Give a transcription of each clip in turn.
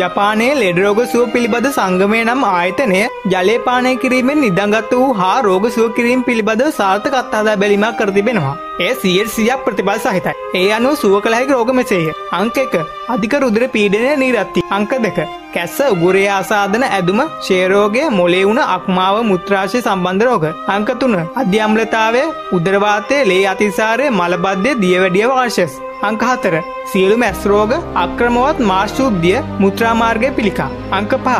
ජපානයේ ලෙඩරෝග සුව පිළිබඳ සංගමය නම් ආයතනය ජලේපානය කිරීමෙන් නිදංගත් වූ හා රෝග සුව කිරීම පිළිබඳ සාර්ථක අත්හදා බැලීමක් කරතිබෙනවා. ඒ සියර් සියක් ප්‍රතිබල් සහිතයි. ඒ අනුව සුව කළහැකි රෝග මෙසේය. අංක එක අධික රුදුර පීඩනය නීරත්ති. අංක දෙක කැස්ස උගුරේ ආසාධන ඇදුම ශේරෝගය මොලේ වුණ අක්මාව මුත්‍රාශය සම්බන්ධ රෝග. අංක තුන අධ්‍යම්ලතාවය උදරවාතය ලේ අතිසාරය මලබද්ධය දියවැඩිය වාශස්. අංක හතර සියලු මැස්රෝග අක්‍රමවත් මාර්ශුද්ධිය මුත්‍රාමාර්ගය පිළිකා. අංක පහ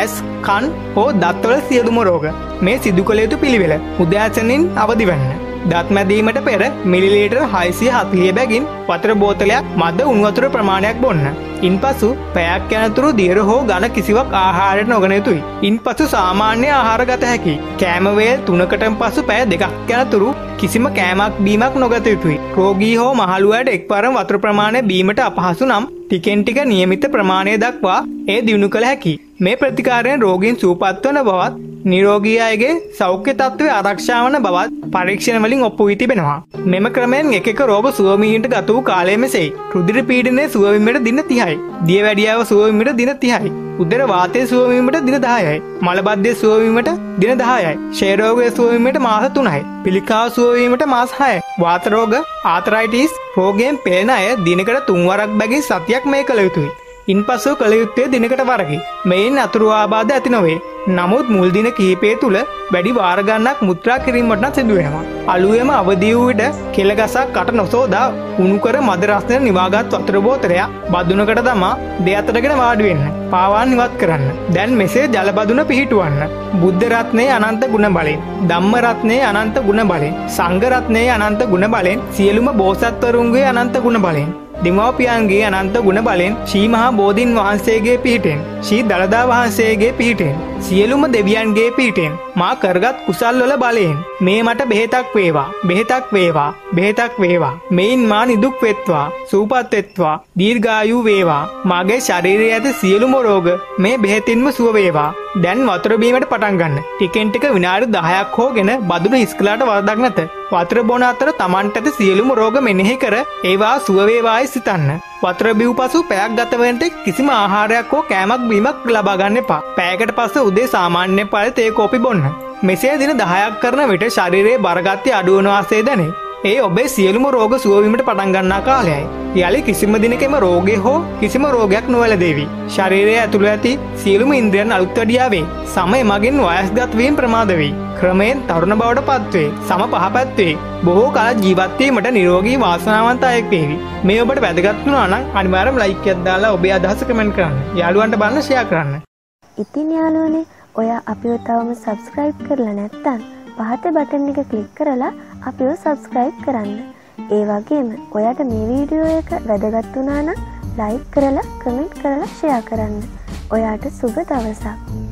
ඇස් කන් හෝ දත්වල සියලුම රෝග මේ සිදු කළ යුතු පිළිවෙල උදෑසනින් අවදිවන්න. දත්මැදීමට පෙර මිලිලීටර් හයිසිය හත්ලිය බැගින් වතර බෝතලයක් මද උන්වතුර ප්‍රමාණයක් බොන්න. ඉන් පසු පැයක් යනතුරු දියර හෝ ගණ කිසිවක් ආහාරයට නොගනයුතුයි. ඉන් පසු සාමාන්‍ය ආහාර ගත හැකි. කෑමවේල් තුනකටම පසු පැය දෙකක් යනතුරු කිසිම කෑමක් බීමක් නොගත යුතුයි. රෝගී හෝ මහළුවට එක් පරම් වතුර ප්‍රමාණය බීමට අපහසු නම් ටිකෙන් ටික නියමිත ප්‍රමාණය දක්වා ඒ දියුණු කළ හැකි. මේ ප්‍රතිකාරයෙන් රෝගීන් සූපත්වන බවත් නිරෝගී අයගේ සෞඛ්‍ය තත්ත්වය ආරක්ෂා වන බවත් පරීක්ෂණ වලින් ඔප්පු වී තිබෙනවා. මෙම ක්‍රමයෙන් එකක රෝග සුවමීන්ට ගත වූ කාලය මෙසෙයි. රුධිර පීඩනය සුවවීමට දින 30යි. දියවැඩියාව සුවවීමට දින 30යි. උදර වාතය සුවවීමට දින 10යි. මලබද්ධය සුවවීමට දින 10යි. ක්ෂය රෝගය සුවවීමට මාස 3යි. පිළිකාව සුවවීමට මාස 6යි. වාත රෝග, ආතරයිටිස් රෝගයෙන් පෙළෙන අය දිනකට 3 වරක් බැගින් සතියක් මේ කළ යුතුයි. ඉන්පසු කළ යුත්තේ දිනකට වරකි. මෙයින් අතුරු ආබාධ ඇති නොවේ. නමුත් මුල් දින කිහිපය තුළ වැඩි වාරගන්නක් මුත්‍රා කිරීමටන සිදුවෙනවා. අලුවම අවදී වූ විට කෙළගසක් කට නොසෝදා උණුකර මදරස්නය නිවාගත් වතර බෝතරයක් බදුනකට තමා දෙයතරගෙන වාඩුවෙන්න. පාවාන් නිවත් කරන්න. දැන් මෙසේ ජලබදුන පිහිටුවන්න. බුද්ධරත්නය අනන්ත ගුණ බලෙන්. ධම්මරත්නය අනන්ත ගුණ බලෙන්. සංගරත්නය අනන්ත ගුණ බලෙන් සියලුම බෝසත්වරුන්ගේ අනන්ත ගුණ බලෙන්. දෙමවපියන්ගේ අනන්ත ගුණ බලෙන් ශී මහා බෝධීන් වහන්සේගේ පිහිටෙන් ශී දළදා වහන්සේගේ පිහිටෙන්. සියලුම දෙවියන්ගේ පිහිටෙන් මා කරගත් කුසල්වල බලයෙන් මේ මට බෙහෙතක් වේවා බෙහෙතක් වේවා බෙහෙතක් වේවා මෙයින් මා නිදුක් වෙත්වා සූපත් වෙත්වා දීර්ඝායු වේවා මාගේ ශරීරයේ ඇති සියලුම රෝග මේ බෙහෙතින්ම සුව වේවා දැන් වතුර බීමට පටන් ගන්න. ටිකෙන් ටික විනාඩි 10ක් හෝගෙන බදුන හිස්කලාට වරදක් නැත. වතුර බොන අතර Tamanට ඇති සියලුම රෝග මෙනෙහි කර ඒවා සුව වේවායි සිතන්න. වතුර බිව් පසු පැයක් ගතවනට කිසිම ආහාරයක් හෝ කෑමක් බීමක් ලබා ගන්න එපා. පැයකට පස්සේ උදේ සාමාන්‍ය පළ තේ කෝපි බොන්න. මෙසේ දින 10ක් කරන විට ශරීරයේ බරගතිය අඩුවන වාසේ දැනේ. ඒ ඔබේ සියලුම රෝග සුවවීමට පටන් ගන්නා කාලයයි. යළි කිසිම දිනකෙම රෝගය හෝ කිසිම රෝගයක් නොවැළදේවි. ශරීරය ඇතුළ ඇති සියලුම ඉන්ද්‍රියන් අලුත් වැඩියාවේ. සමය මගින් වයස්ගත් වීම ප්‍රමාද වෙයි. ක්‍රමයෙන් තරුණ බවට පත්වේ. සම පහපැත්වේ. බොහෝ කල ජීවත් වීමට නිරෝගී වාසනාවන්ත අයෙක් වේවි. මේ ඔබට වැදගත් වුණා නම් අනිවාර්යයෙන්ම ලයික් එකක් දාලා ඔබේ අදහස කමෙන්ට් කරන්න. යාළුවන්ට බලන්න ෂෙයා කරන්න. ඉතින් යාළුවනේ ඔයා අපිව තවම සබස්ක්‍රයිබ් කරලා නැත්නම් පහත බටන් එක ක්ලික් කරලා අපිව සබස්ක්‍රයිබ් කරන්න. ඒ වගේම ඔයාට මේ වීඩියෝ එක වැදගත් වුණා නම් ලයික් කරලා කමෙන්ට් කරලා ෂෙයා කරන්න. ඔයාට සුබ දවසක්.